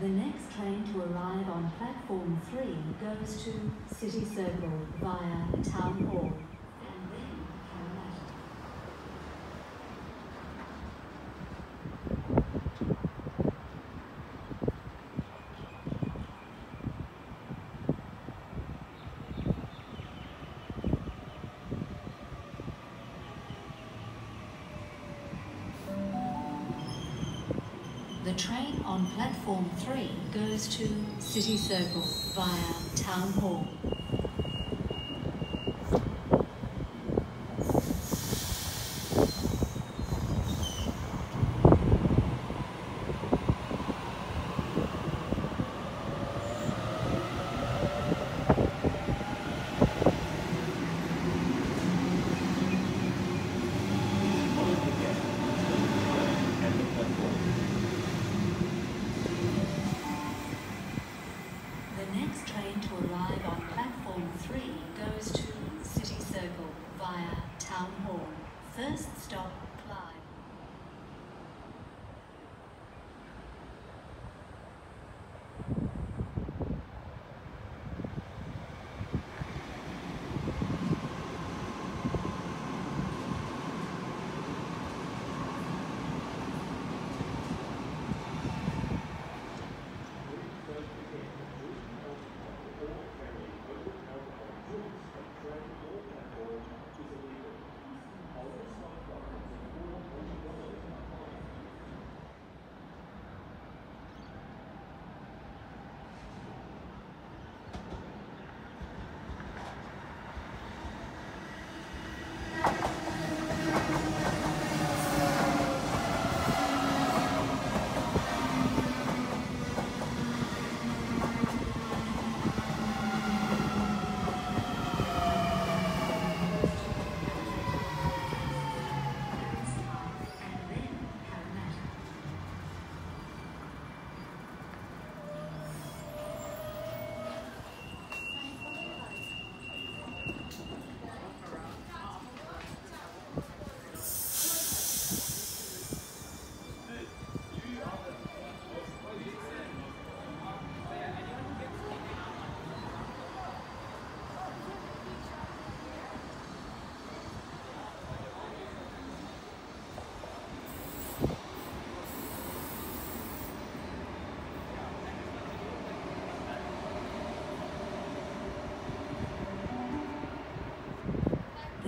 The next train to arrive on platform 3 goes to City Circle via Town Hall. The train on platform 3 goes to City Circle via Town Hall.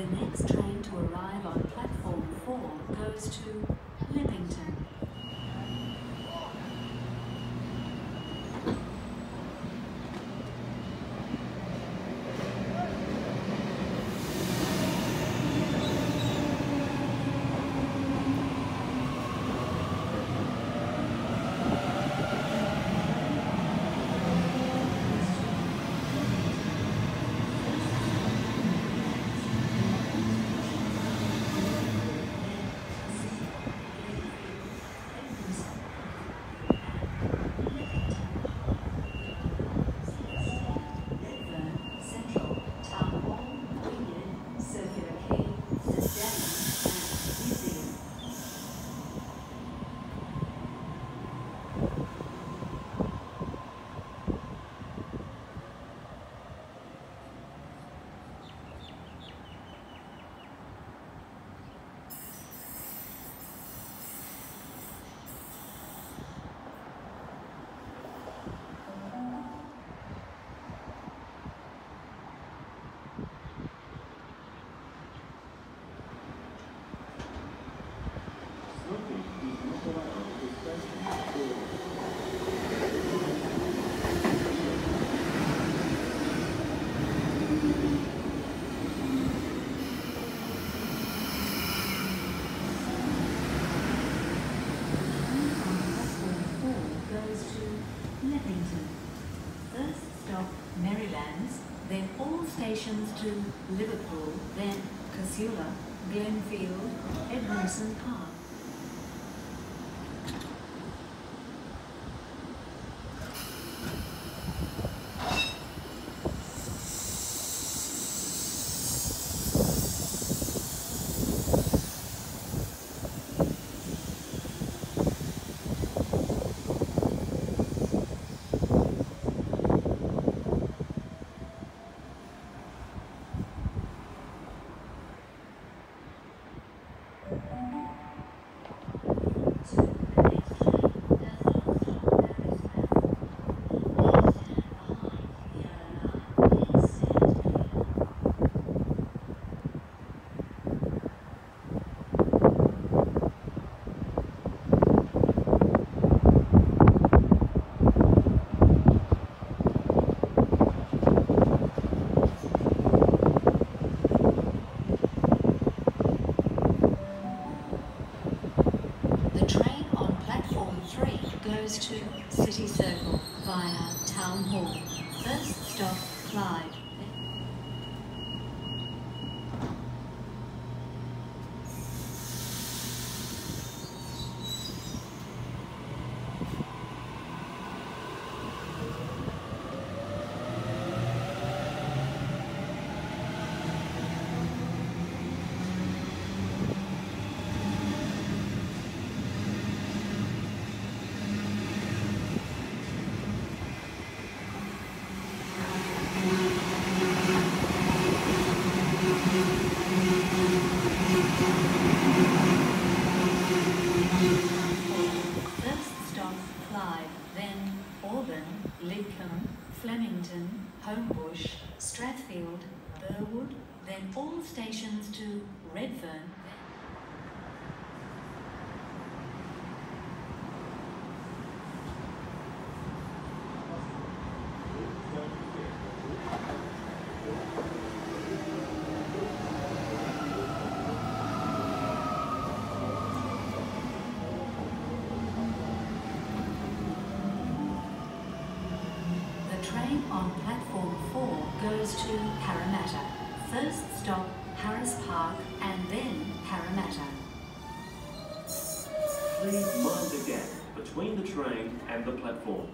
The next train to arrive on platform 4 goes to Leppington. Redfern, Central, Town Hall, Wynyard, Circular Quay, St James, and Museum. Platform 4 goes to Leppington. First stop, Merrylands, then all stations Liverpool, then Casula, Glenfield, Edmondson Park. Goes to City Circle via Town Hall. First stop, Clyde. First stop, Clyde, then Auburn, Lidcombe, Flemington, Homebush, Strathfield, Burwood, then all stations to Redfern. The train on platform 4 goes to Parramatta. First stop, Harris Park and then Parramatta. Please mind the gap between the train and the platform.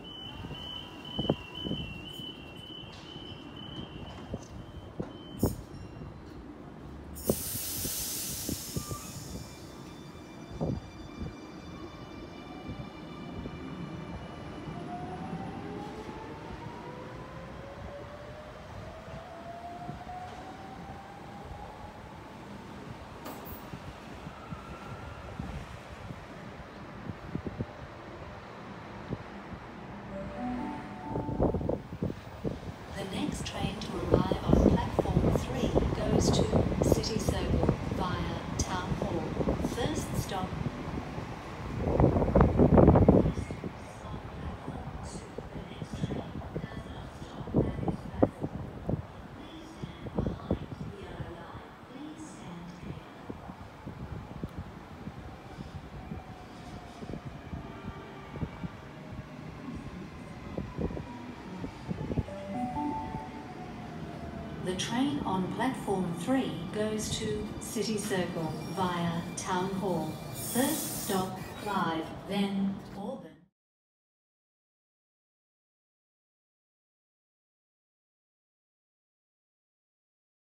The next train to arrive on platform 3 goes to City Circle via Town Hall. First stop. The train on platform 3 goes to City Circle via Town Hall. First stop, Clyde, then.